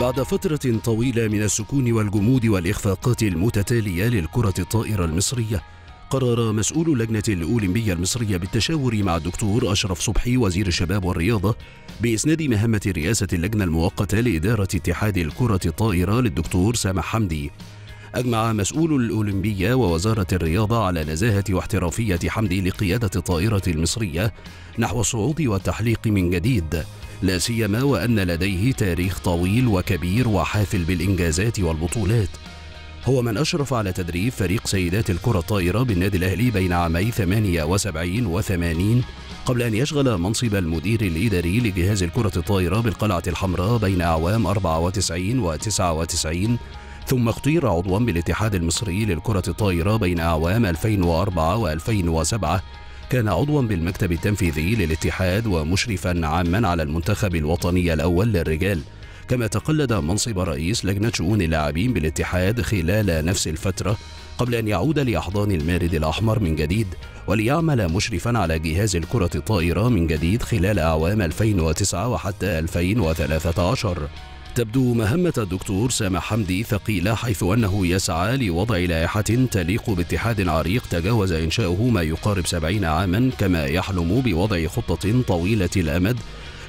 بعد فترة طويلة من السكون والجمود والإخفاقات المتتالية للكرة الطائرة المصرية قرر مسؤول اللجنة الأولمبية المصرية بالتشاور مع الدكتور أشرف صبحي وزير الشباب والرياضة بإسناد مهمة رئاسة اللجنة المؤقتة لإدارة اتحاد الكرة الطائرة للدكتور سامح حمدي. أجمع مسؤول الأولمبية ووزارة الرياضة على نزاهة واحترافية حمدي لقيادة الطائرة المصرية نحو الصعود والتحليق من جديد. لا سيما وأن لديه تاريخ طويل وكبير وحافل بالإنجازات والبطولات. هو من أشرف على تدريب فريق سيدات الكرة الطائرة بالنادي الأهلي بين عامي 78 و 80 قبل أن يشغل منصب المدير الإداري لجهاز الكرة الطائرة بالقلعة الحمراء بين أعوام 94 و 99 ثم اختير عضوا بالاتحاد المصري للكرة الطائرة بين أعوام 2004 و 2007 كان عضوا بالمكتب التنفيذي للاتحاد ومشرفا عاما على المنتخب الوطني الأول للرجال. كما تقلد منصب رئيس لجنة شؤون اللاعبين بالاتحاد خلال نفس الفترة قبل أن يعود لأحضان المارد الأحمر من جديد وليعمل مشرفا على جهاز الكرة الطائرة من جديد خلال أعوام 2009 وحتى 2013 تبدو مهمة الدكتور سامح حمدي ثقيلة حيث أنه يسعى لوضع لائحة تليق باتحاد عريق تجاوز إنشاؤه ما يقارب سبعين عاما كما يحلم بوضع خطة طويلة الأمد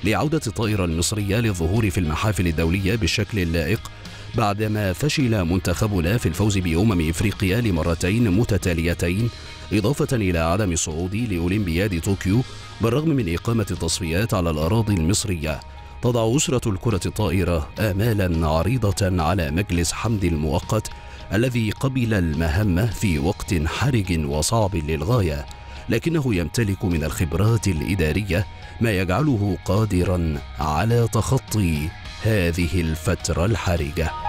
لعودة الطائرة المصرية للظهور في المحافل الدولية بالشكل اللائق بعدما فشل منتخبنا في الفوز بأمم إفريقيا لمرتين متتاليتين إضافة إلى عدم الصعود لأولمبياد طوكيو بالرغم من إقامة التصفيات على الأراضي المصرية. تضع أسرة الكرة الطائرة آمالا عريضة على مجلس حمد المؤقت الذي قبل المهمة في وقت حرج وصعب للغاية لكنه يمتلك من الخبرات الإدارية ما يجعله قادرا على تخطي هذه الفترة الحرجة.